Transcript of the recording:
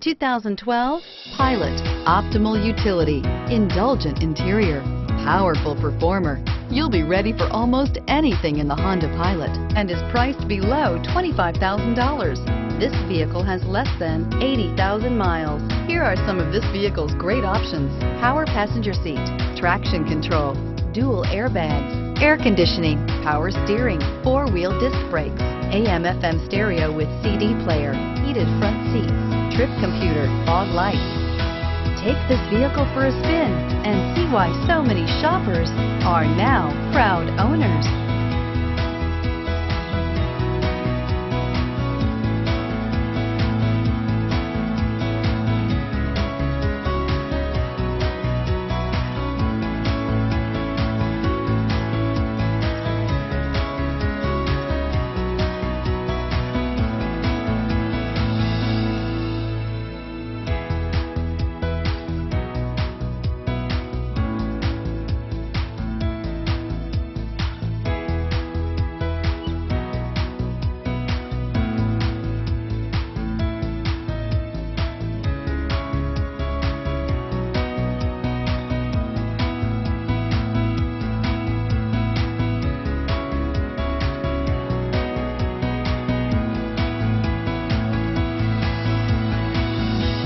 2012 Pilot. Optimal utility, indulgent interior, powerful performer. You'll be ready for almost anything in the Honda Pilot and is priced below $25,000. This vehicle has less than 80,000 miles. Here are some of this vehicle's great options. Power passenger seat, traction control, dual airbags, air conditioning, power steering, four-wheel disc brakes, AM FM stereo with CD player, heated front seats, trip computer, fog lights. Take this vehicle for a spin and see why so many shoppers are now proud owners.